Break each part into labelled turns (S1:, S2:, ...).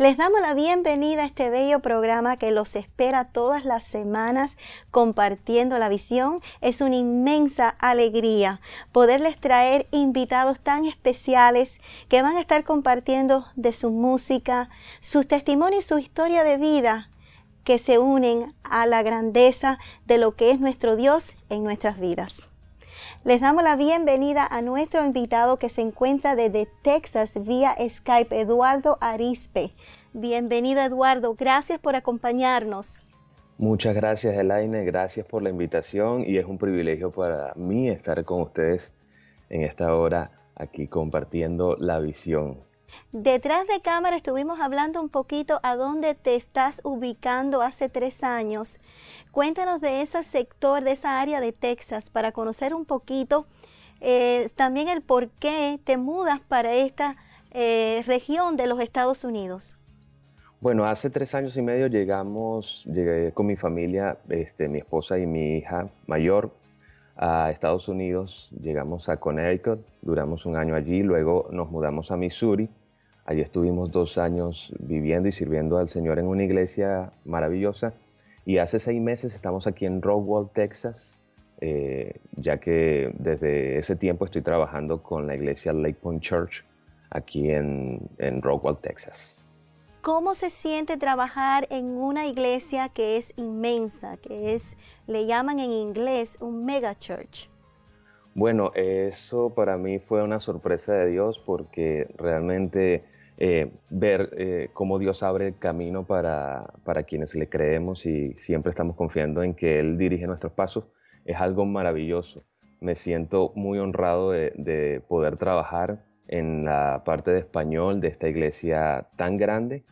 S1: Les damos la bienvenida a este bello programa que los espera todas las semanas compartiendo la visión. Es una inmensa alegría poderles traer invitados tan especiales que van a estar compartiendo de su música, sus testimonios y su historia de vida que se unen a la grandeza de lo que es nuestro Dios en nuestras vidas. Les damos la bienvenida a nuestro invitado que se encuentra desde Texas vía Skype, Eduardo Arispe. Bienvenido Eduardo, gracias por acompañarnos.
S2: Muchas gracias Elaine, gracias por la invitación y es un privilegio para mí estar con ustedes en esta hora aquí compartiendo la visión.
S1: Detrás de cámara estuvimos hablando un poquito a dónde te estás ubicando hace tres años Cuéntanos de ese sector, de esa área de Texas, para conocer un poquito eh, también el por qué te mudas para esta eh, región de los Estados Unidos.
S2: Bueno, hace tres años y medio llegamos, llegué con mi familia, este, mi esposa y mi hija mayor a Estados Unidos. Llegamos a Connecticut, duramos un año allí, luego nos mudamos a Missouri. Allí estuvimos dos años viviendo y sirviendo al Señor en una iglesia maravillosa y hace seis meses estamos aquí en Rockwall, Texas, eh, ya que desde ese tiempo estoy trabajando con la iglesia Lake Point Church aquí en, en Rockwall, Texas.
S1: ¿Cómo se siente trabajar en una iglesia que es inmensa, que es, le llaman en inglés, un mega church?
S2: Bueno, eso para mí fue una sorpresa de Dios porque realmente eh, ver eh, cómo Dios abre el camino para, para, quienes le creemos y siempre estamos confiando en que Él dirige nuestros pasos, es algo maravilloso. Me siento muy honrado de, poder trabajar en la parte de español de esta iglesia tan grande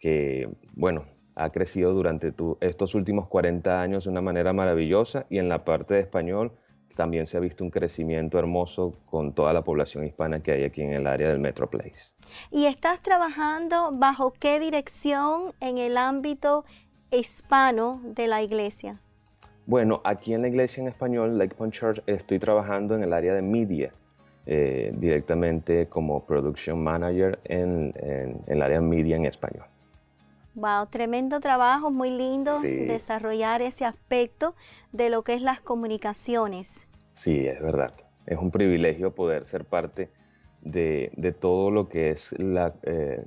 S2: que, bueno, ha crecido durante estos últimos 40 años de una manera maravillosa y en la parte de español también se ha visto un crecimiento hermoso con toda la población hispana que hay aquí en el área del Metroplex.
S1: ¿Y estás trabajando bajo qué dirección en el ámbito hispano de la iglesia?
S2: Bueno, aquí en la iglesia en español, Lake Point Church, estoy trabajando en el área de media, eh, directamente como production manager en, el área media en español.
S1: Wow, tremendo trabajo, muy lindo desarrollar ese aspecto de lo que es las comunicaciones.
S2: Sí, es verdad. Es un privilegio poder ser parte de, todo lo que es la eh,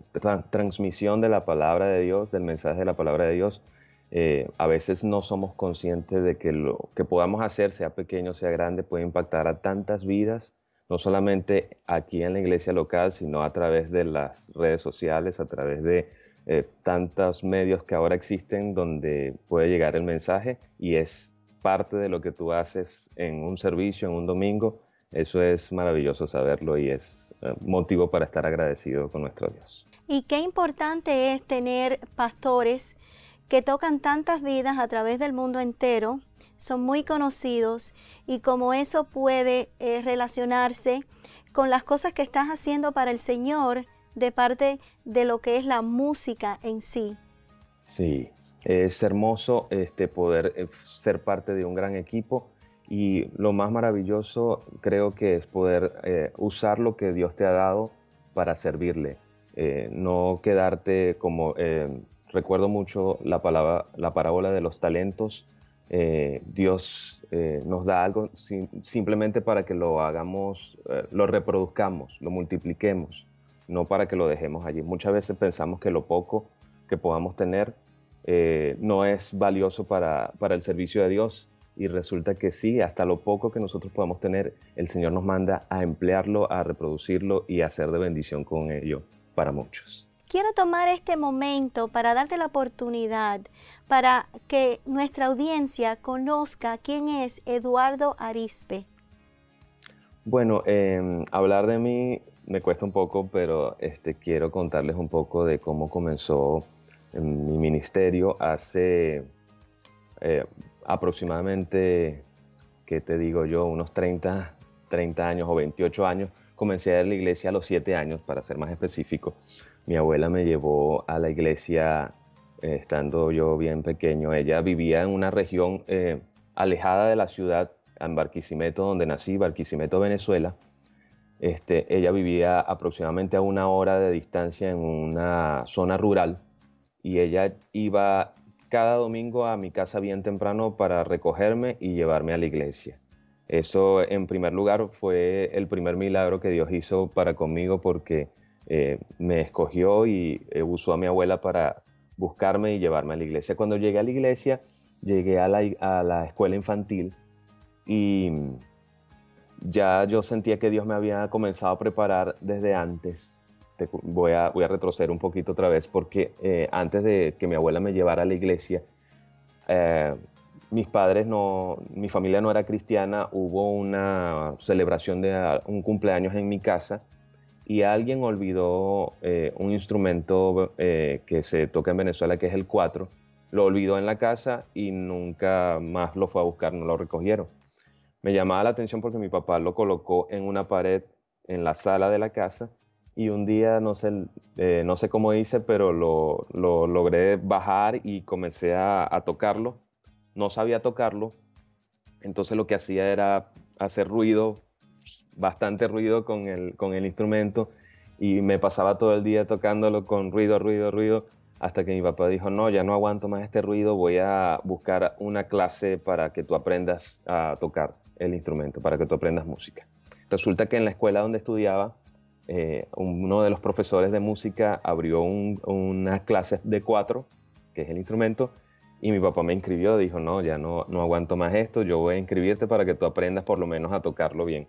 S2: transmisión de la palabra de Dios, del mensaje de la palabra de Dios. Eh, a veces no somos conscientes de que lo que podamos hacer, sea pequeño, sea grande, puede impactar a tantas vidas, no solamente aquí en la iglesia local, sino a través de las redes sociales, a través de eh, tantos medios que ahora existen donde puede llegar el mensaje y es parte de lo que tú haces en un servicio, en un domingo. Eso es maravilloso saberlo y es eh, motivo para estar agradecido con nuestro Dios.
S1: Y qué importante es tener pastores que tocan tantas vidas a través del mundo entero, son muy conocidos y como eso puede eh, relacionarse con las cosas que estás haciendo para el Señor de parte de lo que es la música en sí.
S2: Sí, es hermoso este, poder eh, ser parte de un gran equipo y lo más maravilloso creo que es poder eh, usar lo que Dios te ha dado para servirle. Eh, no quedarte como, recuerdo mucho la, palabra, la parábola de los talentos, Dios nos da algo simplemente para que lo hagamos, lo reproduzcamos, lo multipliquemos no para que lo dejemos allí. Muchas veces pensamos que lo poco que podamos tener eh, no es valioso para, el servicio de Dios y resulta que sí, hasta lo poco que nosotros podamos tener, el Señor nos manda a emplearlo, a reproducirlo y a hacer de bendición con ello para muchos.
S1: Quiero tomar este momento para darte la oportunidad para que nuestra audiencia conozca quién es Eduardo Arispe.
S2: Bueno, em, hablar de mí me cuesta un poco, pero este, quiero contarles un poco de cómo comenzó mi ministerio hace eh, aproximadamente, ¿qué te digo yo? Unos 30, 30 años o 28 años. Comencé a ir a la iglesia a los 7 años, para ser más específico. Mi abuela me llevó a la iglesia eh, estando yo bien pequeño. Ella vivía en una región eh, alejada de la ciudad, en Barquisimeto, donde nací, Barquisimeto, Venezuela Este, ella vivía aproximadamente a una hora de distancia en una zona rural y ella iba cada domingo a mi casa bien temprano para recogerme y llevarme a la iglesia. Eso en primer lugar fue el primer milagro que Dios hizo para conmigo porque eh, me escogió y eh, usó a mi abuela para buscarme y llevarme a la iglesia. Cuando llegué a la iglesia, llegué a la, escuela infantil y ya yo sentía que Dios me había comenzado a preparar desde antes. voy, a, voy a retroceder un poquito otra vez porque eh, antes de que mi abuela me llevara a la iglesia, mis padres no, mi familia no era cristiana, hubo una celebración de un cumpleaños en mi casa y alguien olvidó eh, un instrumento eh, que se toca en Venezuela que es el cuatro, lo olvidó en la casa y nunca más lo fue a buscar, no lo recogieron. Me llamaba la atención porque mi papá lo colocó en una pared en la sala de la casa y un día, no sé, eh, no sé cómo hice, pero lo, logré bajar y comencé a tocarlo. No sabía tocarlo, entonces lo que hacía era hacer ruido, bastante ruido con el, con el instrumento y me pasaba todo el día tocándolo con ruido, ruido, ruido, hasta que mi papá dijo, no, ya no aguanto más este ruido, voy a buscar una clase para que tú aprendas a tocar el instrumento, para que tú aprendas música. Resulta que en la escuela donde estudiaba, eh, uno de los profesores de música abrió una clase de cuatro, que es el instrumento, y mi papá me inscribió, dijo, no, ya no, no aguanto más esto, yo voy a inscribirte para que tú aprendas por lo menos a tocarlo bien.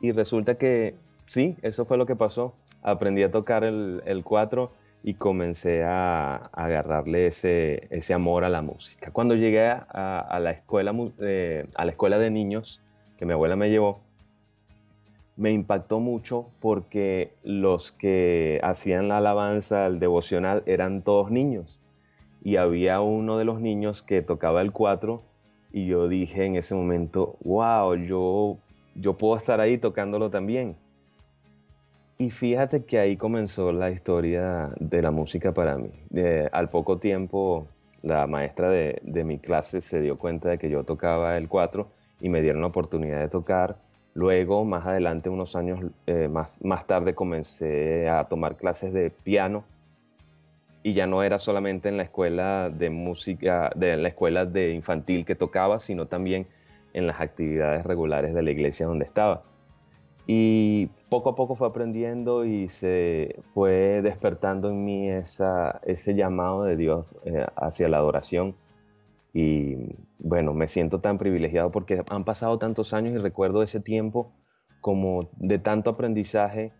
S2: Y resulta que sí, eso fue lo que pasó. Aprendí a tocar el, el cuatro y comencé a, agarrarle ese, ese, amor a la música. Cuando llegué a, la escuela, eh, a la escuela de niños, que mi abuela me llevó, me impactó mucho porque los que hacían la alabanza, el devocional, eran todos niños y había uno de los niños que tocaba el 4 y yo dije en ese momento, wow, yo, yo puedo estar ahí tocándolo también. Y fíjate que ahí comenzó la historia de la música para mí. al poco tiempo, la maestra de, mi clase se dio cuenta de que yo tocaba el 4 y me dieron la oportunidad de tocar. Luego, más adelante, unos años eh, más, más tarde, comencé a tomar clases de piano y ya no era solamente en la escuela de música, de la escuela de infantil que tocaba, sino también en las actividades regulares de la iglesia donde estaba. Y poco a poco fue aprendiendo y se fue despertando en mí esa, ese llamado de Dios eh, hacia la adoración. Y bueno, me siento tan privilegiado porque han pasado tantos años y recuerdo ese tiempo como de tanto aprendizaje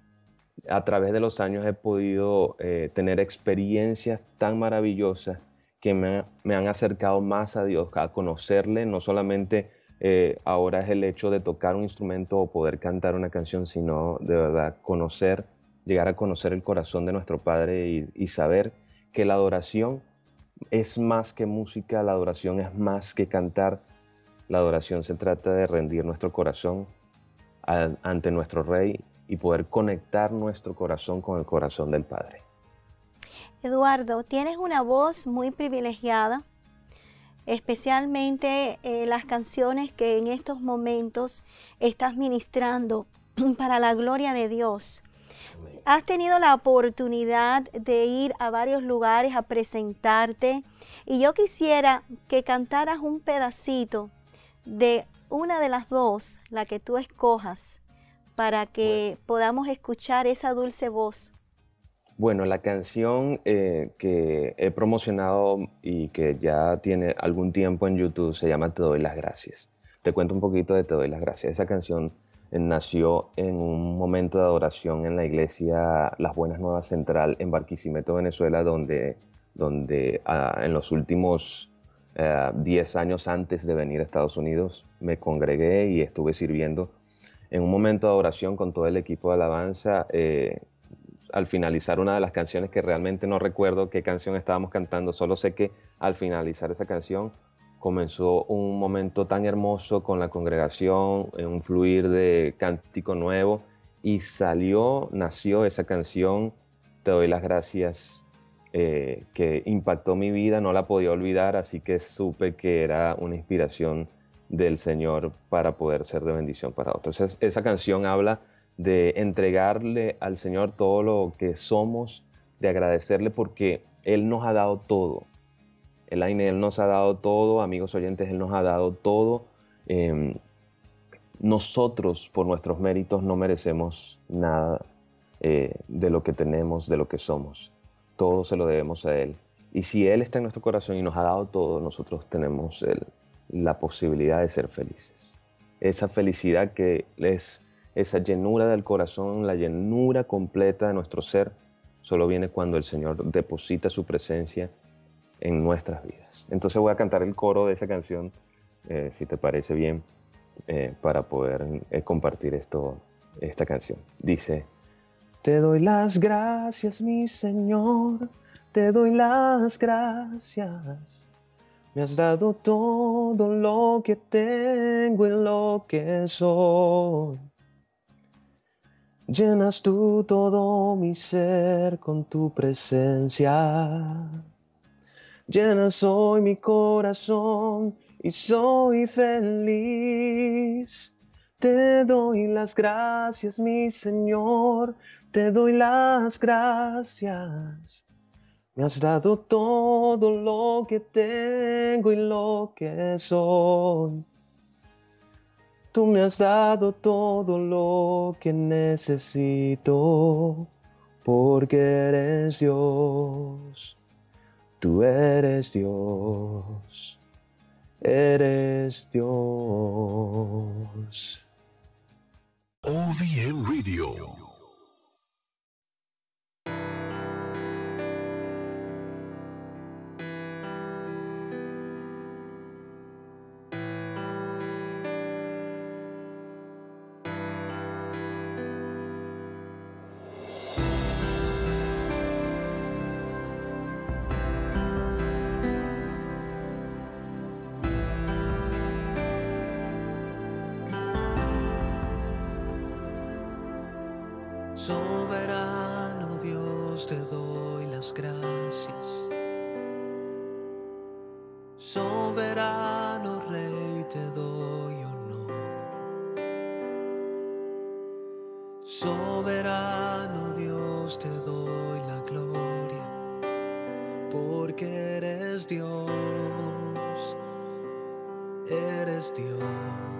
S2: a través de los años he podido eh, tener experiencias tan maravillosas que me, han acercado más a Dios, a conocerle, no solamente eh, ahora es el hecho de tocar un instrumento o poder cantar una canción, sino de verdad conocer, llegar a conocer el corazón de nuestro Padre y, y saber que la adoración es más que música, la adoración es más que cantar, la adoración se trata de rendir nuestro corazón ante nuestro Rey y poder conectar nuestro corazón con el corazón del Padre.
S1: Eduardo, tienes una voz muy privilegiada, especialmente eh, las canciones que en estos momentos estás ministrando para la gloria de Dios. Has tenido la oportunidad de ir a varios lugares a presentarte y yo quisiera que cantaras un pedacito de una de las dos, la que tú escojas, para que podamos escuchar esa dulce voz?
S2: Bueno, la canción eh, que he promocionado y que ya tiene algún tiempo en YouTube se llama Te doy las gracias. Te cuento un poquito de Te doy las gracias. Esa canción eh, nació en un momento de adoración en la iglesia Las Buenas Nuevas Central en Barquisimeto, Venezuela, donde, donde ah, en los últimos 10 eh, años antes de venir a Estados Unidos me congregué y estuve sirviendo en un momento de oración con todo el equipo de alabanza, eh, al finalizar una de las canciones que realmente no recuerdo qué canción estábamos cantando, solo sé que al finalizar esa canción comenzó un momento tan hermoso con la congregación, un fluir de cántico nuevo y salió, nació esa canción, Te doy las gracias, eh, que impactó mi vida, no la podía olvidar, así que supe que era una inspiración del Señor para poder ser de bendición para otros. esa canción habla de entregarle al Señor todo lo que somos, de agradecerle porque Él nos ha dado todo. Elaine, Él nos ha dado todo, amigos oyentes, Él nos ha dado todo. Em, nosotros, por nuestros méritos, no merecemos nada eh, de lo que tenemos, de lo que somos. Todo se lo debemos a Él. Y si Él está en nuestro corazón y nos ha dado todo, nosotros tenemos la posibilidad de ser felices. Esa felicidad que es esa llenura del corazón, la llenura completa de nuestro ser, solo viene cuando el Señor deposita su presencia en nuestras vidas. Entonces voy a cantar el coro de esa canción, eh, si te parece bien, eh, para poder eh, compartir esto, esta canción. Dice, te doy las gracias, mi Señor, te doy las gracias. Me has dado todo lo que tengo y lo que soy. Llenas tú todo mi ser con tu presencia. Llenas hoy mi corazón y soy feliz. Te doy las gracias, mi Señor, te doy las gracias. Me has dado todo lo que tengo y lo que soy. Tú me has dado todo lo que necesito, porque eres Dios. Tú eres Dios. Eres Dios.
S3: OVM Radio. Soberano Dios, te doy las gracias. Soberano Rey, te doy honor. Soberano Dios, te doy la gloria, porque eres Dios, eres Dios.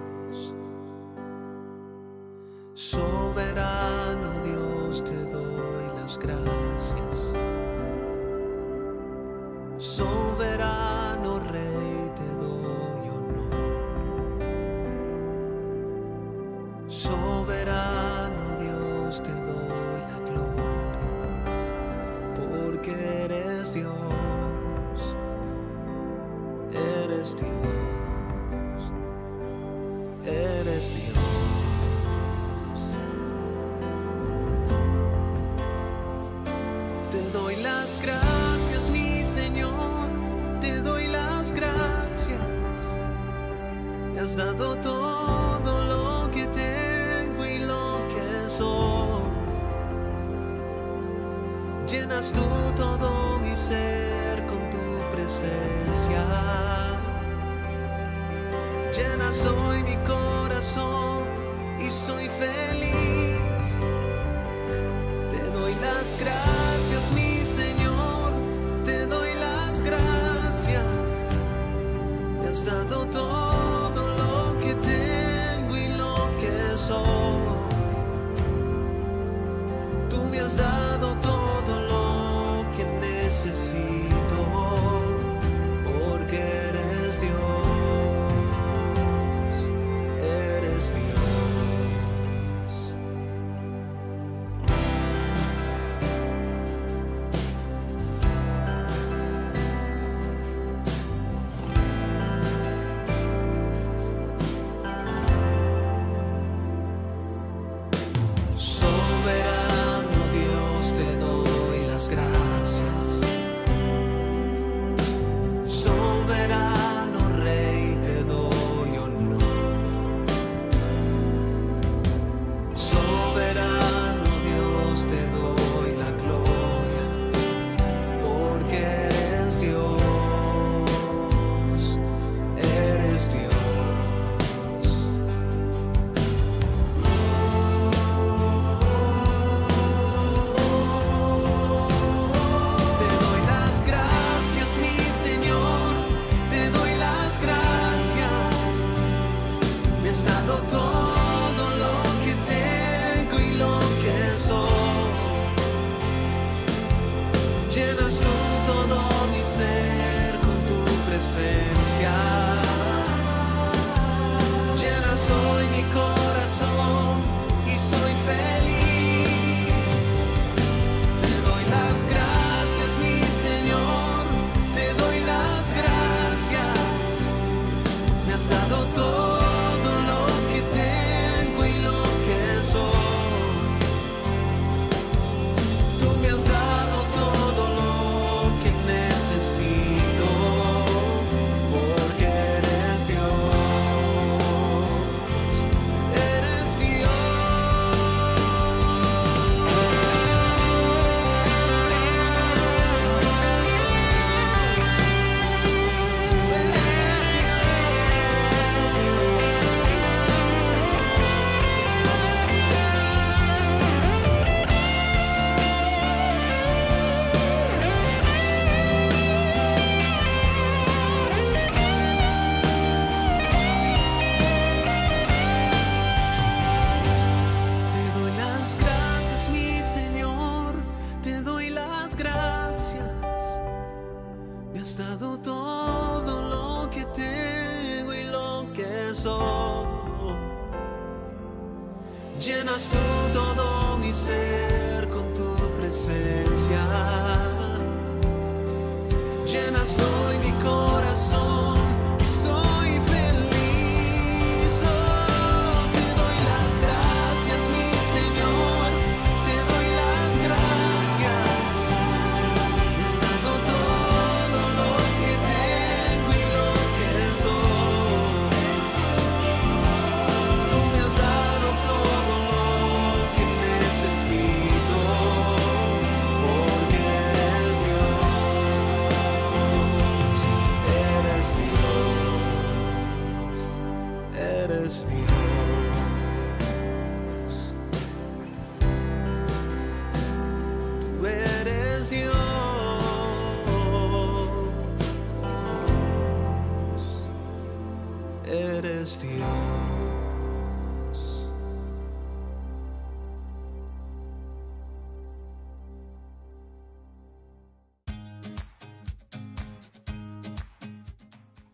S3: Dios te doy las gracias. Llenas tú todo mi ser con tu presencia. Llenas hoy mi corazón y soy feliz. Te doy las gracias.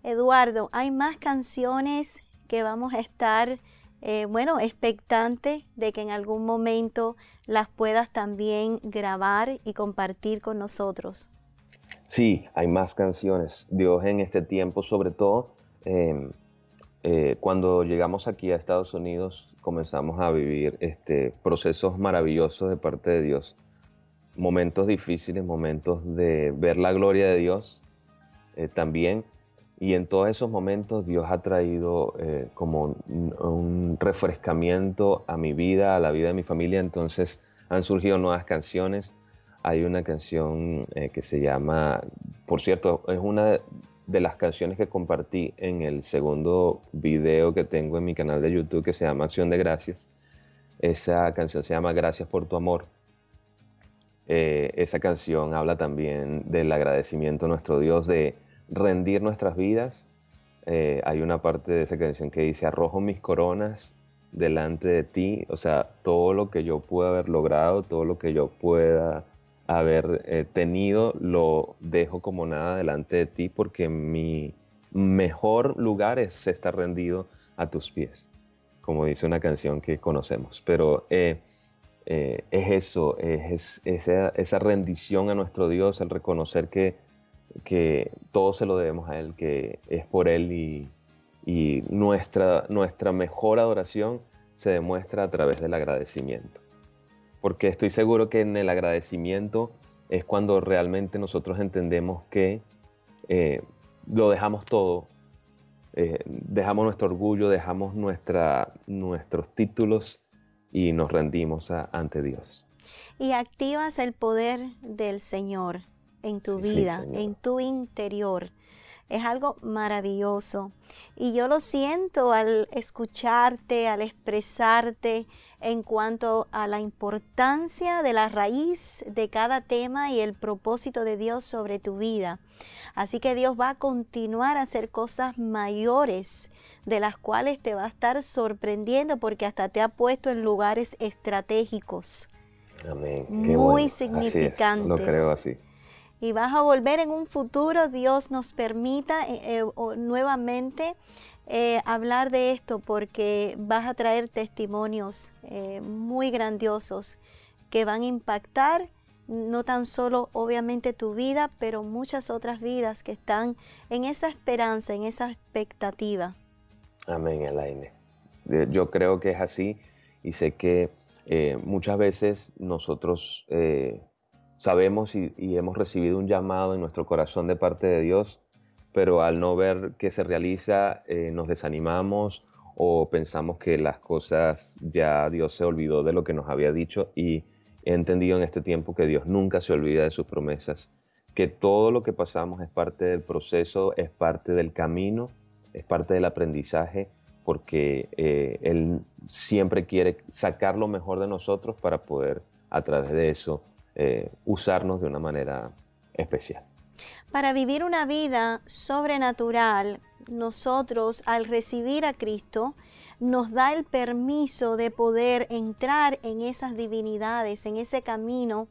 S1: Eduardo, hay más canciones que vamos a estar, eh, bueno, expectantes de que en algún momento las puedas también grabar y compartir con nosotros.
S2: Sí, hay más canciones. Dios en este tiempo, sobre todo, eh, eh, cuando llegamos aquí a Estados Unidos, comenzamos a vivir este, procesos maravillosos de parte de Dios. Momentos difíciles, momentos de ver la gloria de Dios eh, también. Y en todos esos momentos Dios ha traído eh, como un, un refrescamiento a mi vida, a la vida de mi familia. Entonces han surgido nuevas canciones. Hay una canción eh, que se llama, por cierto, es una de, las canciones que compartí en el segundo video que tengo en mi canal de YouTube que se llama Acción de Gracias. Esa canción se llama Gracias por tu amor. Eh, esa canción habla también del agradecimiento a nuestro Dios, de rendir nuestras vidas. Eh, hay una parte de esa canción que dice, arrojo mis coronas delante de ti, o sea, todo lo que yo pueda haber logrado, todo lo que yo pueda haber eh, tenido, lo dejo como nada delante de ti porque mi mejor lugar es estar rendido a tus pies, como dice una canción que conocemos. Pero eh, eh, es eso, es, es esa, esa, rendición a nuestro Dios, el reconocer que, que todo se lo debemos a Él, que es por Él y, nuestra, nuestra mejor adoración se demuestra a través del agradecimiento porque estoy seguro que en el agradecimiento es cuando realmente nosotros entendemos que eh, lo dejamos todo, eh, dejamos nuestro orgullo, dejamos nuestra, nuestros títulos y nos rendimos a, ante Dios.
S1: Y activas el poder del Señor en tu vida, en tu interior. Es algo maravilloso. Y yo lo siento al escucharte, al expresarte en cuanto a la importancia de la raíz de cada tema y el propósito de Dios sobre tu vida. Así que Dios va a continuar a hacer cosas mayores de las cuales te va a estar sorprendiendo porque hasta te ha puesto en lugares estratégicos.
S2: Amén. Qué
S1: muy
S2: bueno.
S1: significantes.
S2: Lo creo así.
S1: Y vas a volver en un futuro, Dios nos permita eh, eh, nuevamente eh, hablar de esto porque vas a traer testimonios muy grandiosos que van a impactar no tan solo obviamente tu vida, pero muchas otras vidas que están en esa esperanza, en esa expectativa.
S2: Amén, Elaine. Yo creo que es así y sé que muchas veces nosotros sabemos y, hemos recibido un llamado en nuestro corazón de parte de Dios pero al no ver que se realiza eh, nos desanimamos o pensamos que las cosas ya Dios se olvidó de lo que nos había dicho. Y he entendido en este tiempo que Dios nunca se olvida de sus promesas, que todo lo que pasamos es parte del proceso, es parte del camino, es parte del aprendizaje, porque eh, Él siempre quiere sacar lo mejor de nosotros para poder a través de eso eh, usarnos de una manera especial.
S1: Para vivir una vida sobrenatural, nosotros al recibir a Cristo, nos da el permiso de poder entrar en esas divinidades, en ese camino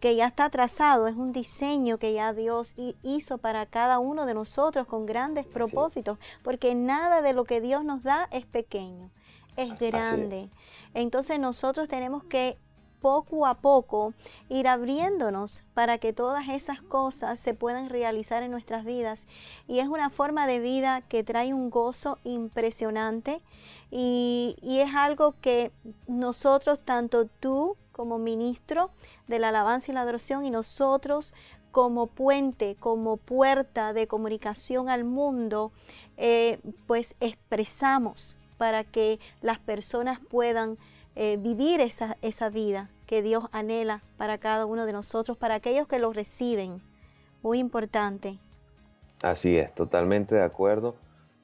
S1: que ya está trazado, es un diseño que ya Dios hizo para cada uno de nosotros con grandes propósitos, sí. porque nada de lo que Dios nos da es pequeño, es grande. Entonces nosotros tenemos que poco a poco ir abriéndonos para que todas esas cosas se puedan realizar en nuestras vidas. Y es una forma de vida que trae un gozo impresionante y, es algo que nosotros, tanto tú como ministro de la alabanza y la adoración y nosotros como puente, como puerta de comunicación al mundo, eh, pues expresamos para que las personas puedan eh, vivir esa, esa vida que Dios anhela para cada uno de nosotros, para aquellos que lo reciben. Muy importante.
S2: Así es, totalmente de acuerdo.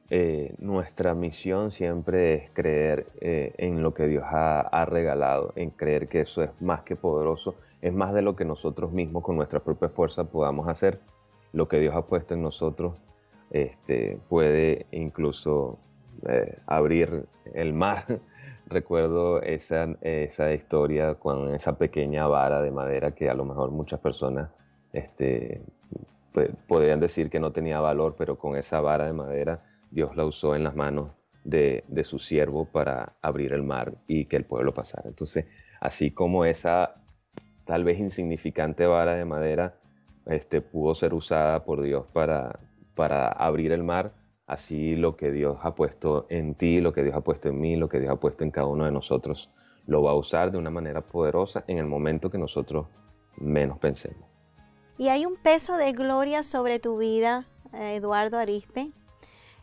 S2: Eh, nuestra misión siempre es creer eh, en lo que Dios ha, regalado, en creer que eso es más que poderoso, es más de lo que nosotros mismos con nuestra propia fuerza podamos hacer. Lo que Dios ha puesto en nosotros este, puede incluso abrir el mar recuerdo esa, esa historia con esa pequeña vara de madera que a lo mejor muchas personas este, podrían decir que no tenía valor, pero con esa vara de madera Dios la usó en las manos de, su siervo para abrir el mar y que el pueblo pasara. Entonces, así como esa tal vez insignificante vara de madera este, pudo ser usada por Dios para, para abrir el mar, Así lo que Dios ha puesto en ti, lo que Dios ha puesto en mí, lo que Dios ha puesto en cada uno de nosotros, lo va a usar de una manera poderosa en el momento que nosotros menos pensemos.
S1: Y hay un peso de gloria sobre tu vida, eh, Eduardo Arispe,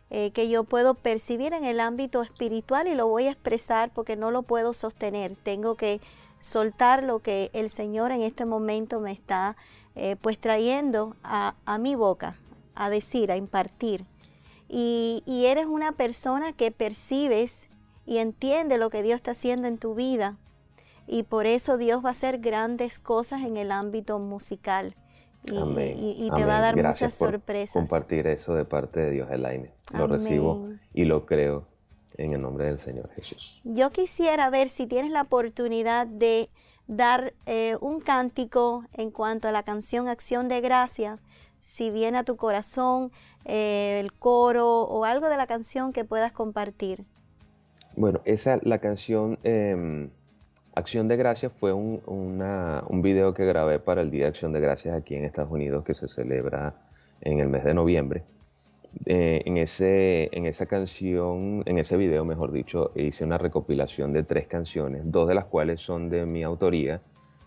S1: eh, que yo puedo percibir en el ámbito espiritual y lo voy a expresar porque no lo puedo sostener. Tengo que soltar lo que el Señor en este momento me está eh, pues trayendo a, a mi boca, a decir, a impartir y, eres una persona que percibes y entiende lo que Dios está haciendo en tu vida. Y por eso Dios va a hacer grandes cosas en el ámbito musical. Y, te va a dar muchas sorpresas.
S2: Compartir eso de parte de Dios, Elaine. Lo recibo y lo creo en el nombre del Señor Jesús.
S1: Yo quisiera ver si tienes la oportunidad de dar eh, un cántico en cuanto a la canción Acción de Gracia si viene a tu corazón eh, el coro o algo de la canción que puedas compartir.
S2: Bueno, esa, la canción em, Acción de Gracias fue un, un, video que grabé para el Día de Acción de Gracias aquí en Estados Unidos que se celebra en el mes de noviembre. Eh, en, ese, en esa canción, en ese video, mejor dicho, hice una recopilación de tres canciones, dos de las cuales son de mi autoría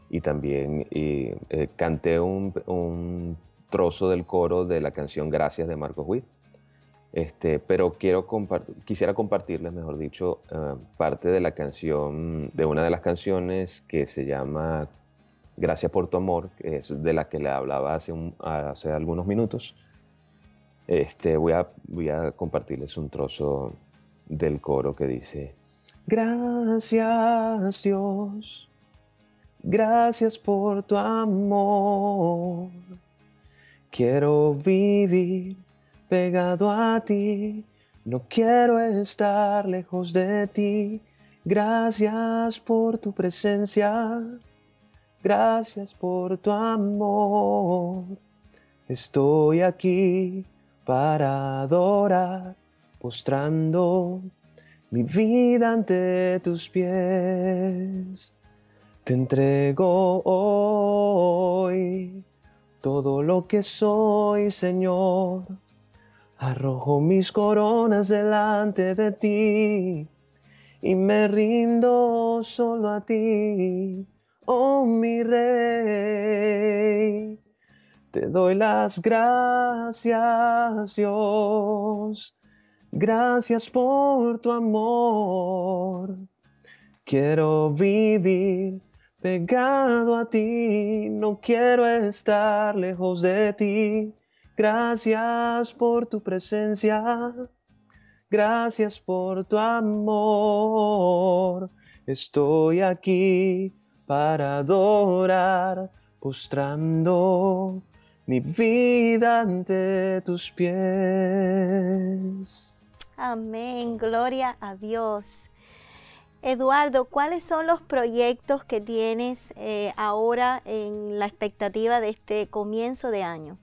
S2: y también eh, canté un, un trozo del coro de la canción Gracias de Marcos Witt. Este, pero quiero quisiera compartirles, mejor dicho, eh, parte de la canción, de una de las canciones que se llama Gracias por tu amor, que es de la que le hablaba hace, hace algunos minutos. Este, voy, a, voy a compartirles un trozo del coro que dice, Gracias Dios, gracias por tu amor Quiero vivir pegado a ti, no quiero estar lejos de ti. Gracias por tu presencia, gracias por tu amor. Estoy aquí para adorar, postrando mi vida ante tus pies. Te entrego hoy todo lo que soy, Señor. Arrojo mis coronas delante de ti y me rindo solo a ti, oh mi rey. Te doy las gracias. Gracias por tu amor. Quiero vivir pegado a ti, no quiero estar lejos de ti. Gracias por tu presencia, gracias por tu amor. Estoy aquí para adorar, postrando mi vida ante tus pies.
S1: Amén, gloria a Dios. Eduardo, ¿cuáles son los proyectos que tienes eh, ahora en la expectativa de este comienzo de año?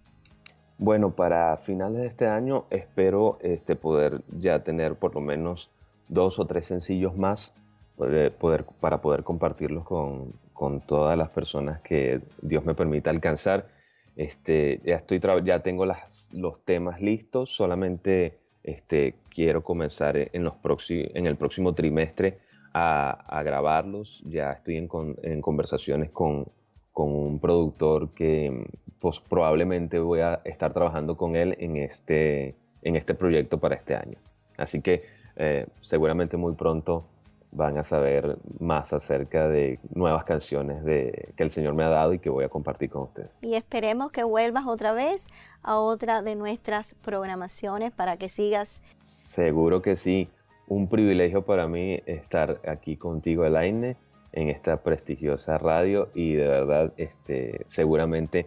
S2: Bueno, para finales de este año espero este, poder ya tener por lo menos dos o tres sencillos más poder, para poder compartirlos con, con, todas las personas que Dios me permita alcanzar. Este, ya, estoy ya tengo los temas listos, solamente este, quiero comenzar en el próximo trimestre a, a grabarlos. Ya estoy en, en conversaciones con, con, un productor que pues, probablemente voy a estar trabajando con él en este, en este proyecto para este año. Así que eh, seguramente muy pronto van a saber más acerca de nuevas canciones de, que el Señor me ha dado y que voy a compartir con ustedes.
S1: Y esperemos que vuelvas otra vez a otra de nuestras programaciones para que sigas.
S2: Seguro que sí. Un privilegio para mí estar aquí contigo, Elaine, en esta prestigiosa radio y de verdad, este, seguramente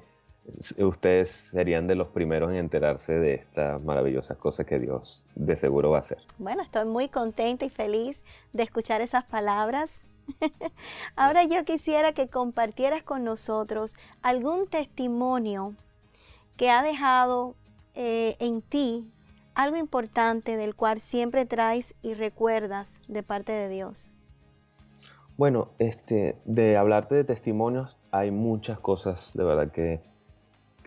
S2: ustedes serían de los primeros en enterarse de estas maravillosas cosas que Dios de seguro va a hacer.
S1: Bueno, estoy muy contenta y feliz de escuchar esas palabras. Ahora yo quisiera que compartieras con nosotros algún testimonio que ha dejado eh, en ti algo importante del cual siempre traes y recuerdas de parte de Dios.
S2: Bueno, este, de hablarte de testimonios, hay muchas cosas de verdad que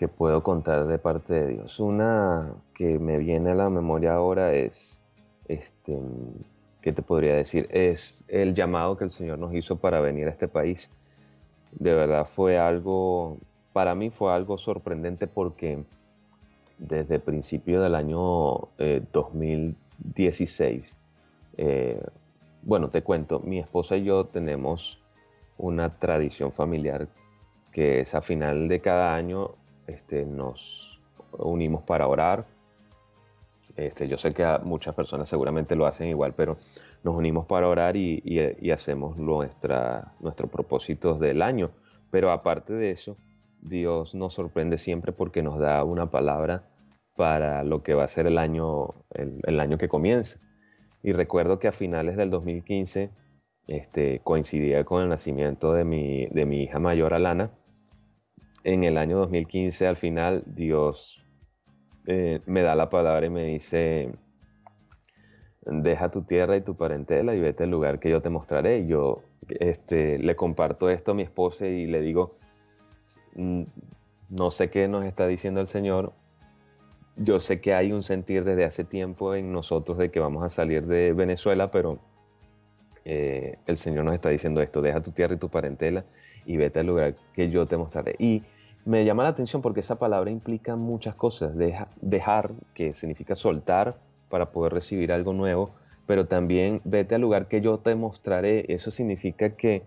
S2: que puedo contar de parte de Dios. Una que me viene a la memoria ahora es, este, ¿qué te podría decir? Es el llamado que el Señor nos hizo para venir a este país. De verdad fue algo, para mí fue algo sorprendente porque desde principio del año 2016, eh, eh, bueno, te cuento, mi esposa y yo tenemos una tradición familiar que es a final de cada año este, nos unimos para orar. Este, yo sé que muchas personas seguramente lo hacen igual, pero nos unimos para orar y, hacemos nuestra, nuestros propósitos del año. Pero aparte de eso, Dios nos sorprende siempre porque nos da una palabra para lo que va a ser el año, el, año que comienza. Y recuerdo que a finales del 2015 este, coincidía con el nacimiento de mi, de mi hija mayor, Alana, en el año 2015 al final Dios eh, me da la palabra y me dice, deja tu tierra y tu parentela y vete al lugar que yo te mostraré. Y yo este, le comparto esto a mi esposa y le digo, mm, no sé qué nos está diciendo el Señor. Yo sé que hay un sentir desde hace tiempo en nosotros de que vamos a salir de Venezuela, pero eh, el Señor nos está diciendo esto, deja tu tierra y tu parentela y vete al lugar que yo te mostraré. Y me llama la atención porque esa palabra implica muchas cosas. dejar, que significa soltar para poder recibir algo nuevo, pero también vete al lugar que yo te mostraré. Eso significa que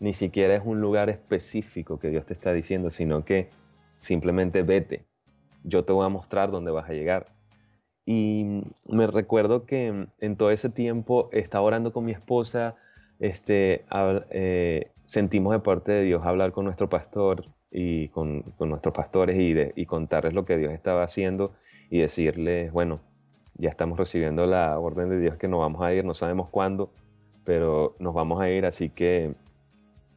S2: ni siquiera es un lugar específico que Dios te está diciendo, sino que simplemente vete. Yo te voy a mostrar dónde vas a llegar. Y me recuerdo que en todo ese tiempo estaba orando con mi esposa, este, eh, sentimos de parte de Dios hablar con nuestro pastor y con, nuestros pastores y, y contarles lo que Dios estaba haciendo y decirles, bueno, ya estamos recibiendo la orden de Dios que nos vamos a ir, no sabemos cuándo, pero nos vamos a ir, así que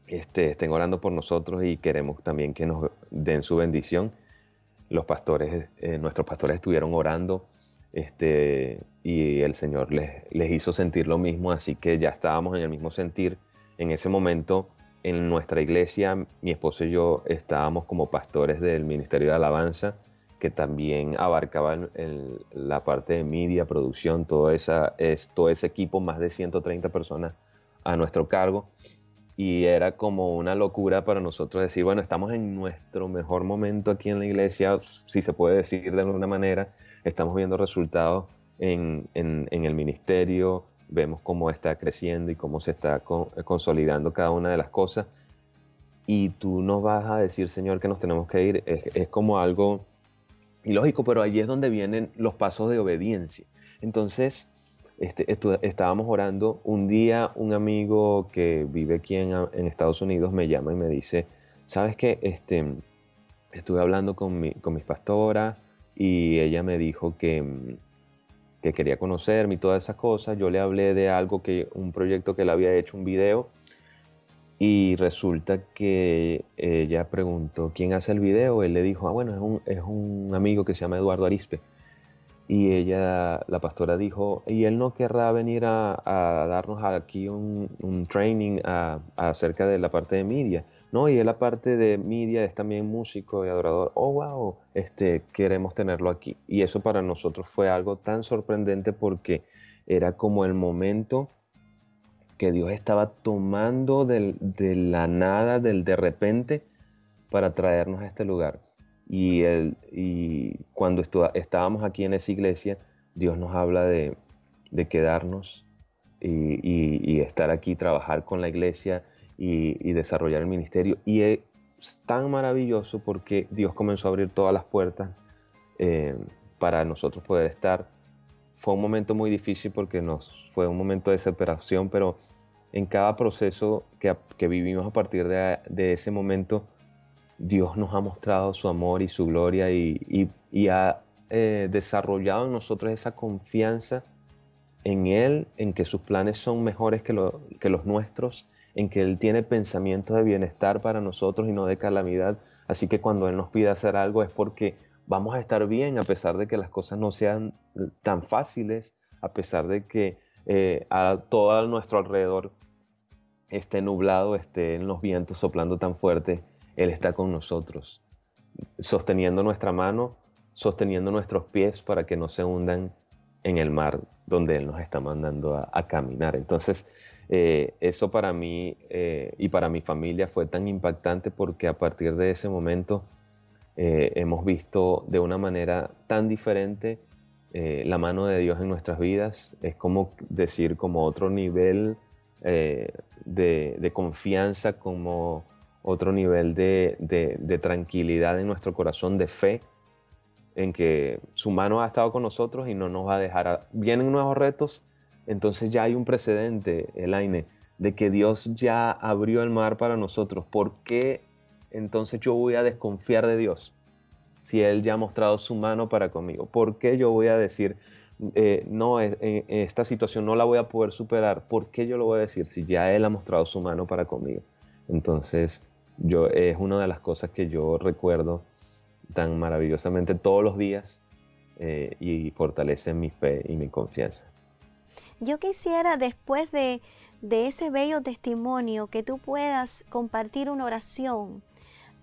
S2: este, estén orando por nosotros y queremos también que nos den su bendición. Los pastores, eh, nuestros pastores estuvieron orando este, y el Señor les, les hizo sentir lo mismo, así que ya estábamos en el mismo sentir. En ese momento en nuestra iglesia, mi esposo y yo estábamos como pastores del Ministerio de Alabanza, que también abarcaba la parte de media, producción, todo, esa, es, todo ese equipo, más de 130 personas a nuestro cargo. Y era como una locura para nosotros decir, bueno, estamos en nuestro mejor momento aquí en la iglesia, si se puede decir de alguna manera, estamos viendo resultados en, en, el ministerio, vemos cómo está creciendo y cómo se está consolidando cada una de las cosas. Y tú nos vas a decir, Señor, que nos tenemos que ir. Es, como algo ilógico, pero allí es donde vienen los pasos de obediencia. Entonces, este, estábamos orando. Un día un amigo que vive aquí en, Estados Unidos me llama y me dice, ¿sabes qué? Este, estuve hablando con, mi, con mis pastoras y ella me dijo que que quería conocerme y todas esas cosas. Yo le hablé de algo que, un proyecto que él había hecho, un video, y resulta que ella preguntó quién hace el video. Él le dijo, ah, bueno, es un, es un amigo que se llama Eduardo Arispe. Y ella, la pastora dijo, y él no querrá venir a, darnos aquí un, training acerca de la parte de media. No, y él aparte de media es también músico y adorador. Oh, wow, este, queremos tenerlo aquí. Y eso para nosotros fue algo tan sorprendente porque era como el momento que Dios estaba tomando de la nada, del de repente, para traernos a este lugar. Y, el, y cuando estábamos aquí en esa iglesia, Dios nos habla de, quedarnos y, estar aquí, trabajar con la iglesia y, desarrollar el ministerio. Y es tan maravilloso porque Dios comenzó a abrir todas las puertas eh, para nosotros poder estar. Fue un momento muy difícil porque nos fue un momento de desesperación, pero en cada proceso que, vivimos a partir de ese momento, Dios nos ha mostrado su amor y su gloria y, ha eh, desarrollado en nosotros esa confianza en Él, en que sus planes son mejores que, los nuestros, en que Él tiene pensamientos de bienestar para nosotros y no de calamidad. Así que cuando Él nos pide hacer algo es porque vamos a estar bien a pesar de que las cosas no sean tan fáciles, a pesar de que eh, a todo nuestro alrededor esté nublado, estén los vientos soplando tan fuerte él está con nosotros, sosteniendo nuestra mano, sosteniendo nuestros pies para que no se hundan en el mar donde Él nos está mandando a, caminar. Entonces, eh, eso para mí eh, y para mi familia fue tan impactante porque a partir de ese momento eh, hemos visto de una manera tan diferente la mano de Dios en nuestras vidas. Es como decir, como otro nivel de confianza, como otro nivel de, tranquilidad en nuestro corazón, de fe, en que su mano ha estado con nosotros y no nos va a dejar. Vienen nuevos retos, entonces ya hay un precedente, Elaine, de que Dios ya abrió el mar para nosotros. ¿Por qué entonces yo voy a desconfiar de Dios si Él ya ha mostrado su mano para conmigo? ¿Por qué yo voy a decir, eh, no, eh, eh, esta situación no la voy a poder superar? ¿Por qué yo lo voy a decir si ya Él ha mostrado su mano para conmigo? Entonces, yo, es una de las cosas que yo recuerdo tan maravillosamente todos los días eh, y fortalece mi fe y mi confianza.
S1: Yo quisiera después de, ese bello testimonio que tú puedas compartir una oración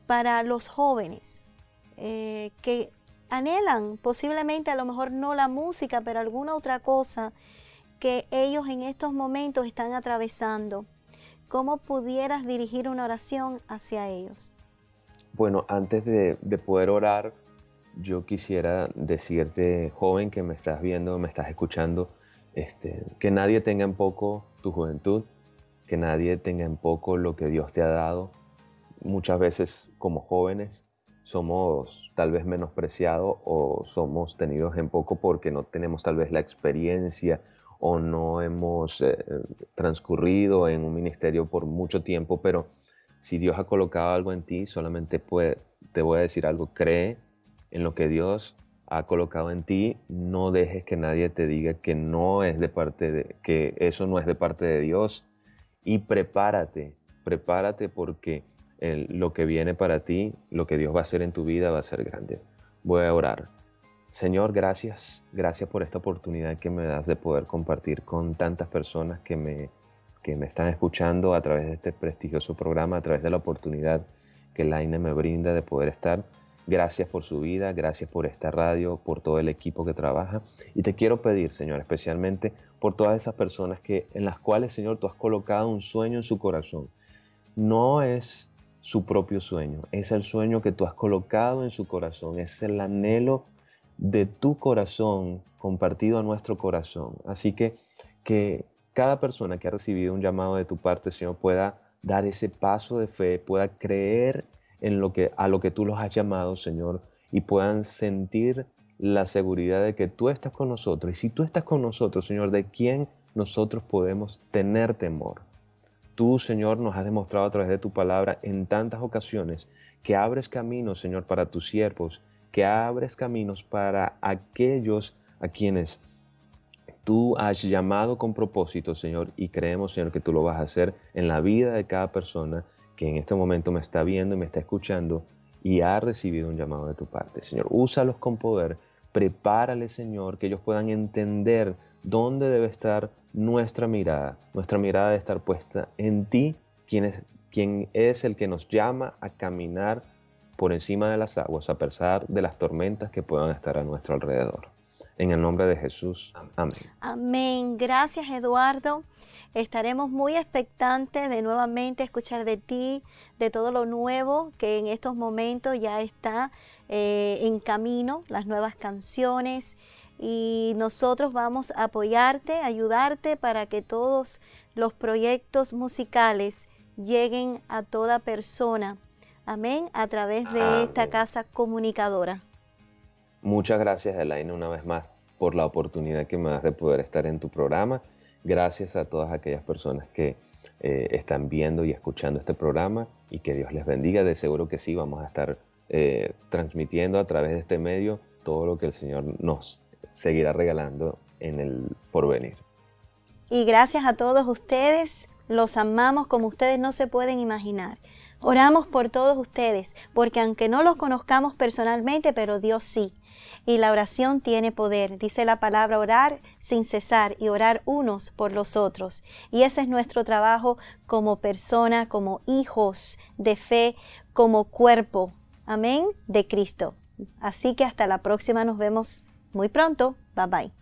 S1: para los jóvenes eh, que anhelan posiblemente a lo mejor no la música, pero alguna otra cosa que ellos en estos momentos están atravesando. ¿Cómo pudieras dirigir una oración hacia ellos?
S2: Bueno, antes de, poder orar, yo quisiera decirte, joven que me estás viendo, me estás escuchando, este, que nadie tenga en poco tu juventud, que nadie tenga en poco lo que Dios te ha dado. Muchas veces como jóvenes somos tal vez menospreciados o somos tenidos en poco porque no tenemos tal vez la experiencia o no hemos eh, transcurrido en un ministerio por mucho tiempo, pero si Dios ha colocado algo en ti, solamente puede, te voy a decir algo, cree en lo que Dios ha colocado en ti, no dejes que nadie te diga que no es de parte de, que eso no es de parte de Dios y prepárate, prepárate porque lo que viene para ti, lo que Dios va a hacer en tu vida va a ser grande. Voy a orar. Señor, gracias. Gracias por esta oportunidad que me das de poder compartir con tantas personas que me, que me están escuchando a través de este prestigioso programa, a través de la oportunidad que la INE me brinda de poder estar. Gracias por su vida, gracias por esta radio, por todo el equipo que trabaja. Y te quiero pedir, Señor, especialmente por todas esas personas que, en las cuales, Señor, tú has colocado un sueño en su corazón. No es su propio sueño, es el sueño que tú has colocado en su corazón, es el anhelo de tu corazón compartido a nuestro corazón. Así que que cada persona que ha recibido un llamado de tu parte, Señor, pueda dar ese paso de fe, pueda creer en lo que a lo que tú los has llamado, Señor, y puedan sentir la seguridad de que tú estás con nosotros. Y si tú estás con nosotros, Señor, ¿de quién nosotros podemos tener temor? Tú, Señor, nos has demostrado a través de tu palabra en tantas ocasiones que abres caminos, Señor, para tus siervos que abres caminos para aquellos a quienes tú has llamado con propósito, Señor, y creemos, Señor, que tú lo vas a hacer en la vida de cada persona que en este momento me está viendo y me está escuchando y ha recibido un llamado de tu parte. Señor, úsalos con poder Prepárale, Señor, que ellos puedan entender dónde debe estar nuestra mirada. Nuestra mirada debe estar puesta en ti, quien es, quien es el que nos llama a caminar por encima de las aguas, a pesar de las tormentas que puedan estar a nuestro alrededor. En el nombre de Jesús. Amén.
S3: Amén. Gracias, Eduardo. Estaremos muy expectantes de nuevamente escuchar de ti, de todo lo nuevo que en estos momentos ya está eh, en camino, las nuevas canciones. Y nosotros vamos a apoyarte, ayudarte para que todos los proyectos musicales lleguen a toda persona. Amén, a través de esta casa comunicadora.
S2: Muchas gracias, Elaine, una vez más por la oportunidad que me das de poder estar en tu programa. Gracias a todas aquellas personas que eh, están viendo y escuchando este programa y que Dios les bendiga. De seguro que sí, vamos a estar eh, transmitiendo a través de este medio todo lo que el Señor nos seguirá regalando en el porvenir.
S3: Y gracias a todos ustedes, los amamos como ustedes no se pueden imaginar. Oramos por todos ustedes, porque aunque no los conozcamos personalmente, pero Dios sí. Y la oración tiene poder. Dice la palabra orar sin cesar y orar unos por los otros. Y ese es nuestro trabajo como persona, como hijos de fe, como cuerpo. Amén. De Cristo. Así que hasta la próxima nos vemos muy pronto. Bye bye.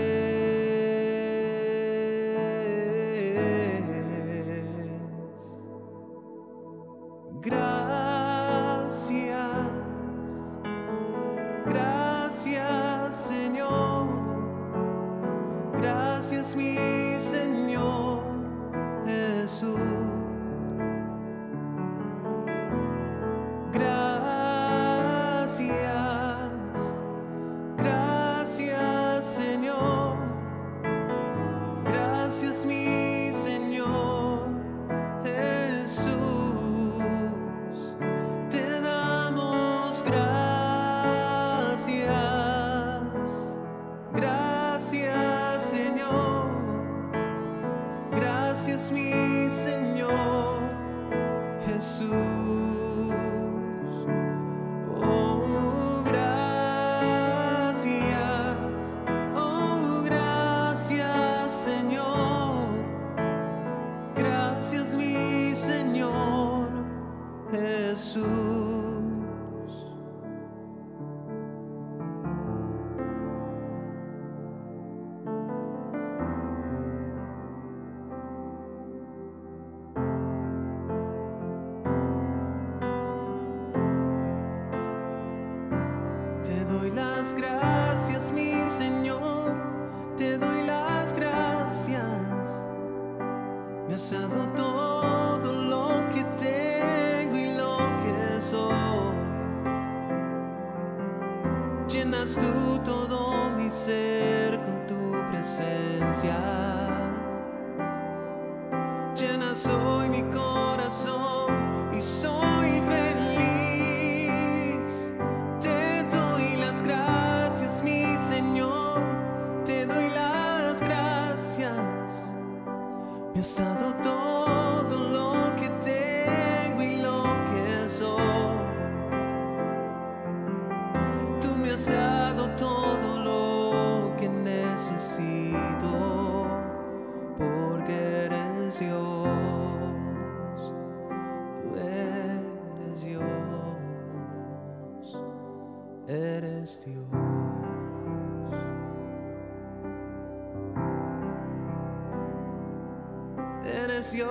S3: Dios.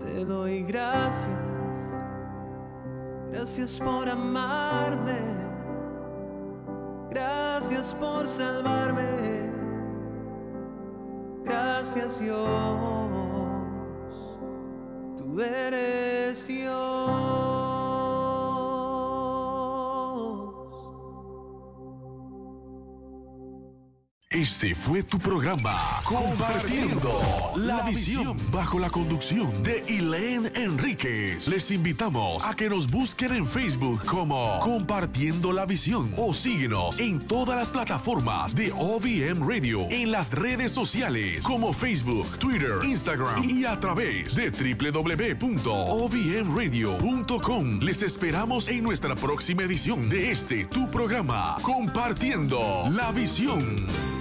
S3: Te doy gracias, gracias por amarme, gracias por salvarme, gracias Dios,
S4: Este fue tu programa Compartiendo la visión bajo la conducción de Elaine Enríquez. Les invitamos a que nos busquen en Facebook como Compartiendo la visión o síguenos en todas las plataformas de OVM Radio en las redes sociales como Facebook, Twitter, Instagram y a través de www.ovmradio.com. Les esperamos en nuestra próxima edición de este tu programa Compartiendo la visión.